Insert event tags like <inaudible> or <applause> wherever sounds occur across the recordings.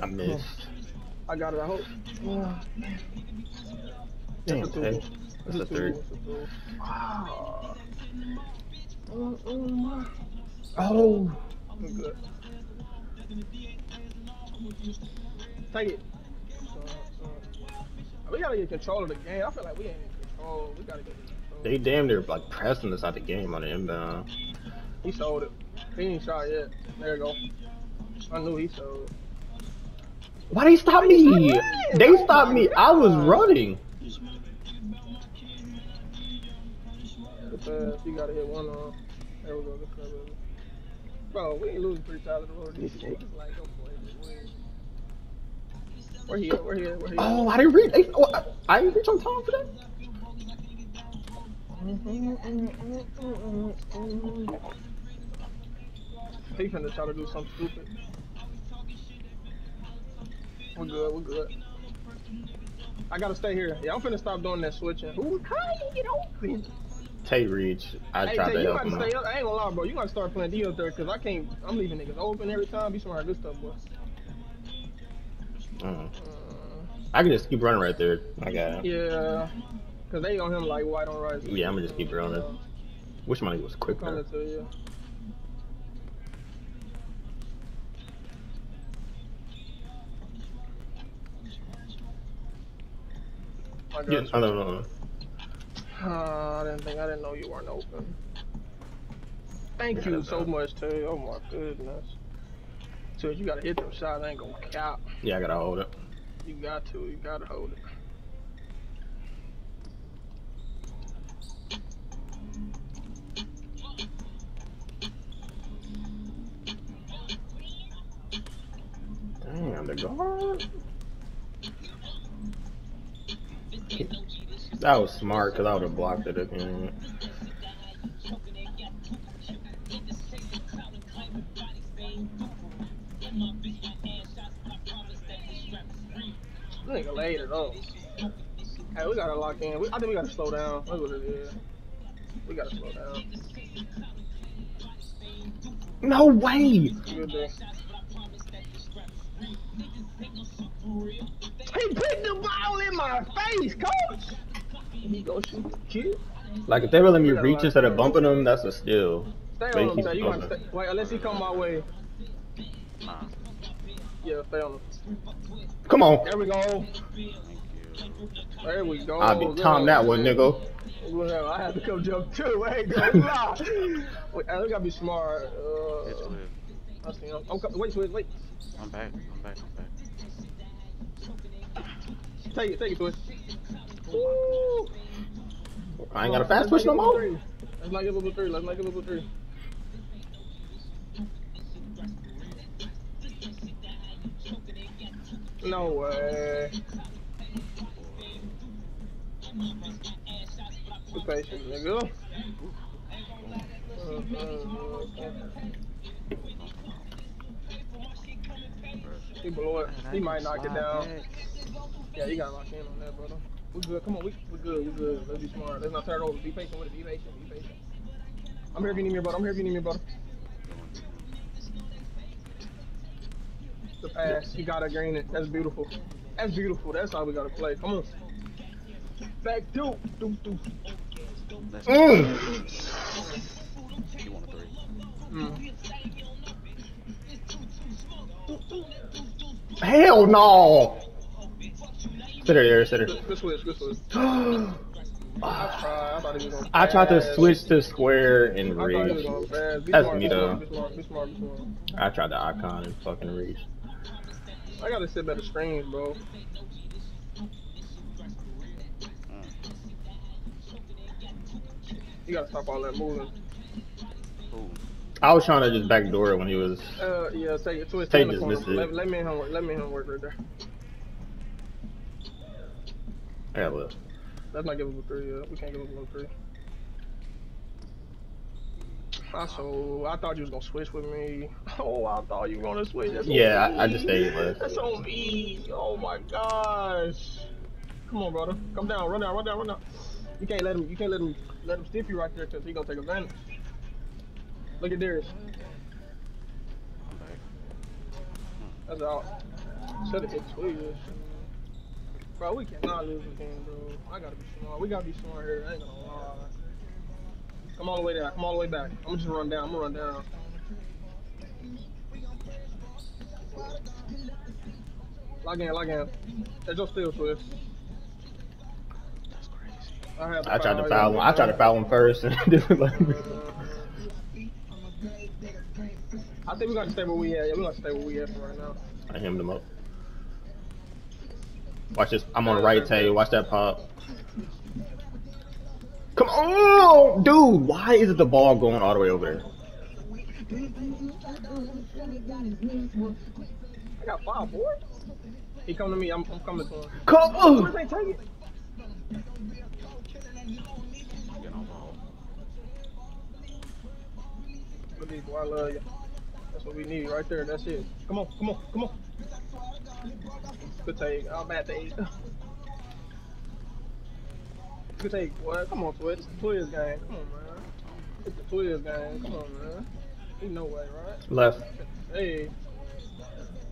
I missed. I got it. I hope. Damn, It's a. That's a three. It's a two. Wow. Ah. Oh. oh. Good. Take it. We gotta get control of the game. I feel like we ain't in control. We gotta get control. They damn near like pressing us out the game on the inbound. He sold it. He ain't shot yet. There you go. I knew he sold. Why they stop me? They stopped me. I was running. Good. You gotta hit one on. There we go. Good pass, baby. Bro, we ain't losing three times in a row. These niggas like, go for it. just win. We're here. We're here. We're here. Oh, I didn't reach. They, oh, I, I didn't reach on time for that. Mm-hmm. He finna try to do something stupid. We're good, we're good. I gotta stay here. Yeah, I'm finna stop doing that switching. Who how you get open? Tay reach. I Hey, tried Tay, to you help him. stay out. up. I ain't gonna lie, bro. You gotta start playing D up there, cause I can't. I'm leaving niggas open every time. Be smart, good stuff, boy. Mm. Uh, I can just keep running right there. I got it. yeah, cause they on him like white on rice. Yeah, I'm gonna just keep running. Wish money was quicker. Yeah, you. I don't know. Uh, I didn't think I didn't know you weren't open. Thank Yeah, you so bad. much, Tay. Oh my goodness. So you gotta hit them shots. I ain't gonna count. Yeah, I gotta hold it. You got to. You gotta hold it. Damn, the guard. That was smart because I would have blocked it again. Nigga laid it up. Hey, we gotta lock in. We, I think we gotta slow down. That's what it is. We gotta slow down. No way! He put the ball in my face, coach. He go shoot the kid. Like if they were letting me reach instead of bumping them, that's a steal. Stay They on him, keep You gotta stay. Wait, unless he come my way. Nah, Yeah, stay on him. Come on. There we go. There we go. I'll be Good. Tom that one, nigga. Well, I have to come jump too. I ain't gonna lie. Wait, I gotta be smart. It's Uh. I see him. I'm coming. Wait, wait, wait. I'm back. I'm back. I'm back. Take it, take it, Twitch. Woo! I ain't got a fast Let's twitch no make it level more. three. Let's make it level three. Let's make it level three. No way. Be patient, nigga. He blew it. He might knock it down. Yeah, you gotta lock in on that, brother. We good. Come on, we we good. We good. Let's be smart. Let's not turn it over. Be patient with it. Be patient. Be patient. I'm here if you need me, brother. I'm here if you need me, brother. The pass. You gotta green it. That's beautiful. That's beautiful. That's how we gotta play. Come on. Back two. Do do. Mm. You want a three? Mm. Hell no! Sit there, sit there. Good, switch. Good switch. I tried. I thought he was gonna. I tried to switch to square and I thought he was reach. gonna pass. Be That's me though. I tried the icon and fucking reach. I gotta sit better screens, bro. You gotta stop all that moving. Ooh. I was trying to just backdoor it when he was. Uh, yeah, take it. In the just corner. missed it. Let, let me him work. Let me him work right there. Yeah, look. Let's not give him a three. Yeah, we can't give a three. I so I thought you was gonna switch with me. <laughs> Oh, I thought you were gonna switch. That's on Yeah, me. I, I just stayed left. That's on me. Oh my gosh. Come on, brother. Come down. Run down. Run down. Run down. You can't let him. You can't let him. Let him stiff you right there, cause he gonna take advantage. Look at Darius. That's all. Should have hit Twitch. Bro, we cannot lose this game, bro. I gotta be smart. We gotta be smart here. I ain't gonna lie. Come all the way down. Come all the way back. I'm gonna just run down. I'm gonna run down. Log in, log in. That's your steal, Swift. That's crazy. I, I tried to foul. foul him. I tried to foul him first, and this was like, I think we gotta stay where we at. Yeah, we gotta stay where we at for right now. I hemmed him up. Watch this. I'm on the right tail. Watch that pop. Come on, dude. Why is it the ball going all the way over there? I got five, boy. He come to me. I'm, I'm coming to him. Come on. they take it? Get on ball. Look at these, boy. I love you. That's what we need right there. That's it. Come on, come on, come on. Good take. I'll bat take. Good take, boy. Come on, Twitch. It's the Twitch game. Come on, man. It's the Twitch game. Come on, man. Ain't no way, right? Left. Hey.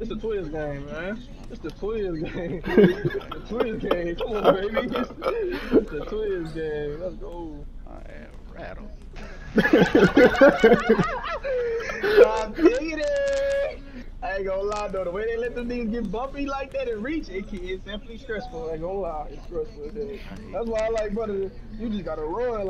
It's the Twitch game, man. It's the Twitch game. <laughs> the Twitch game. Come on, baby. <laughs> It's the Twitch game. Let's go. I am rattled. <laughs> I'm digging it. I ain't gonna lie though, the way they let them niggas get bumpy like that and reach, it, it's definitely stressful. I ain't gonna lie, it's stressful. That's why I like, brother, you just gotta run. Like,